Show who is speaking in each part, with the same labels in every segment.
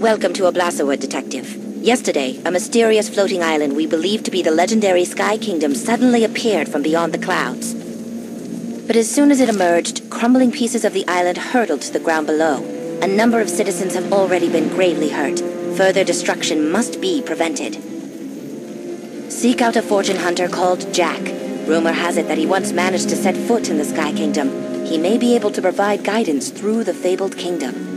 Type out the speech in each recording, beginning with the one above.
Speaker 1: Welcome to Oblasawood, Detective. Yesterday, a mysterious floating island we believed to be the legendary Sky Kingdom suddenly appeared from beyond the clouds. But as soon as it emerged, crumbling pieces of the island hurtled to the ground below. A number of citizens have already been gravely hurt. Further destruction must be prevented. Seek out a fortune hunter called Jack. Rumor has it that he once managed to set foot in the Sky Kingdom. He may be able to provide guidance through the fabled kingdom.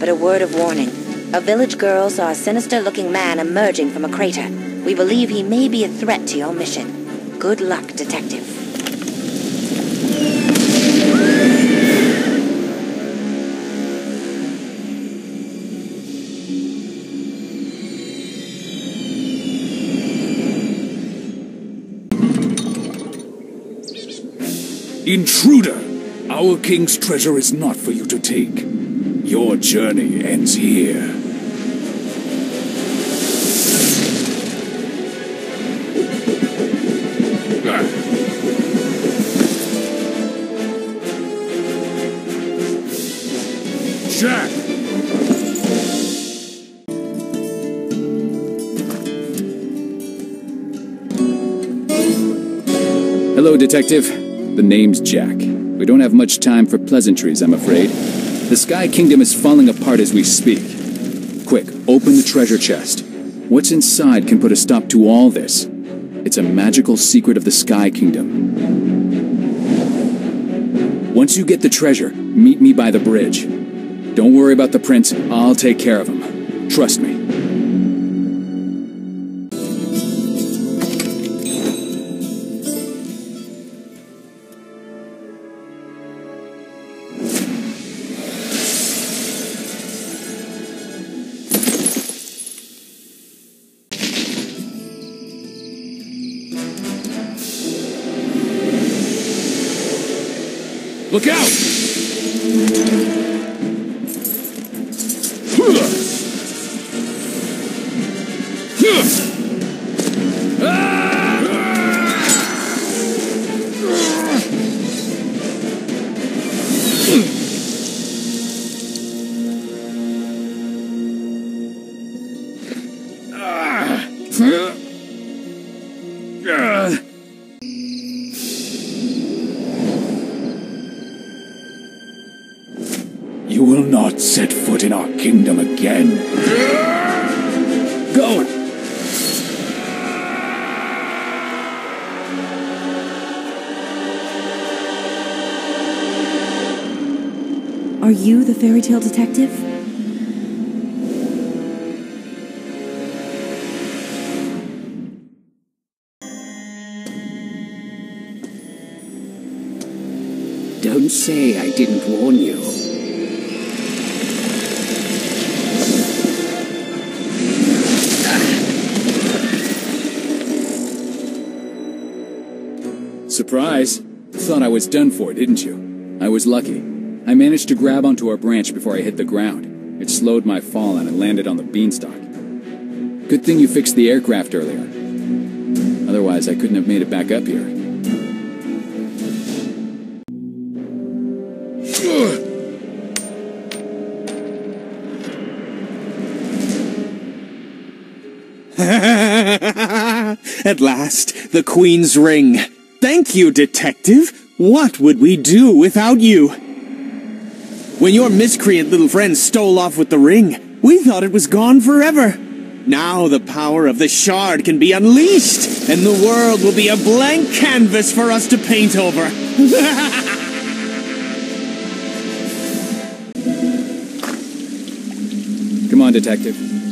Speaker 1: But a word of warning. A village girl saw a sinister-looking man emerging from a crater. We believe he may be a threat to your mission. Good luck, Detective.
Speaker 2: Intruder! Our king's treasure is not for you to take. Your journey ends here. Jack!
Speaker 3: Hello, Detective. The name's Jack. We don't have much time for pleasantries, I'm afraid. The Sky Kingdom is falling apart as we speak. Quick, open the treasure chest. What's inside can put a stop to all this. It's a magical secret of the Sky Kingdom. Once you get the treasure, meet me by the bridge. Don't worry about the prince, I'll take care of him. Trust me.
Speaker 2: Look out! You set foot in our kingdom again. Go!
Speaker 4: Are you the fairy tale detective?
Speaker 5: Don't say I didn't warn you.
Speaker 3: Surprise! Thought I was done for, didn't you? I was lucky. I managed to grab onto our branch before I hit the ground. It slowed my fall and I landed on the beanstalk. Good thing you fixed the aircraft earlier. Otherwise, I couldn't have made it back up here.
Speaker 6: At last, the Queen's ring. Thank you, Detective. What would we do without you? When your miscreant little friend stole off with the ring, we thought it was gone forever. Now the power of the shard can be unleashed, and the world will be a blank canvas for us to paint over.
Speaker 3: Come on, Detective.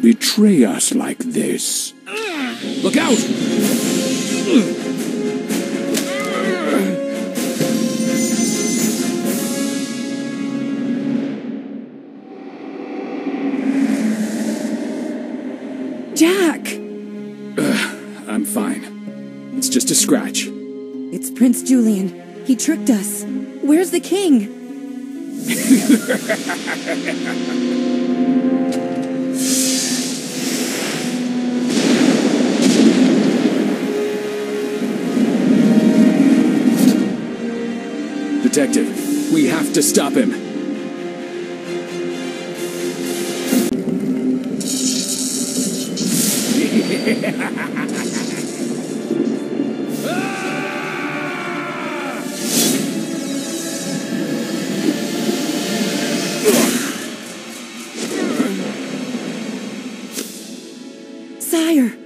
Speaker 2: Betray us like this? Look out!
Speaker 4: Jack!
Speaker 3: Uh, I'm fine. It's just a scratch.
Speaker 4: It's Prince Julian. He tricked us. Where's the king?
Speaker 3: Detective, we have to stop him.
Speaker 4: Sire!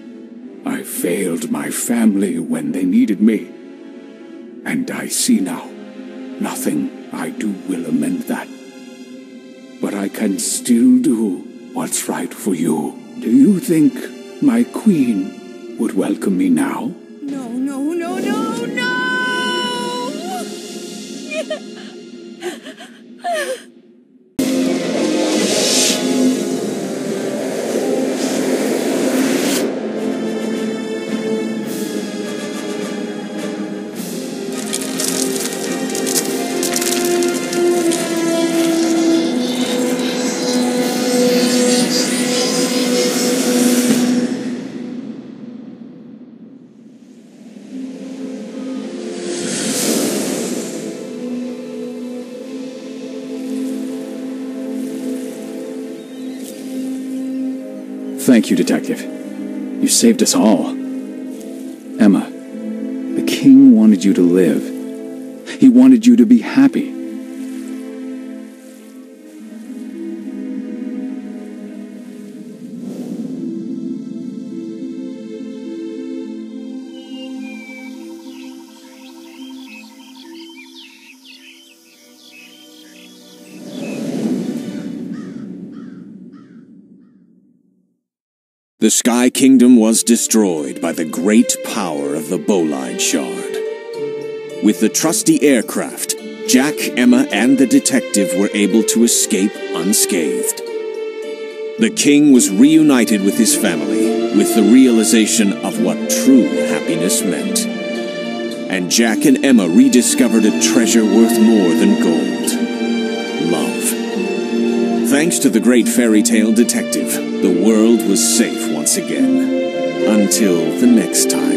Speaker 2: I failed my family when they needed me. And I see now, nothing I do will amend that. But I can still do what's right for you. Do you think my queen would welcome me now?
Speaker 3: Thank you, Detective. You saved us all. Emma, the king wanted you to live. He wanted you to be happy.
Speaker 6: The Sky Kingdom was destroyed by the great power of the Bolide Shard. With the trusty aircraft, Jack, Emma, and the detective were able to escape unscathed. The king was reunited with his family with the realization of what true happiness meant. And Jack and Emma rediscovered a treasure worth more than gold. Thanks to the great fairy tale detective, the world was safe once again. Until the next time.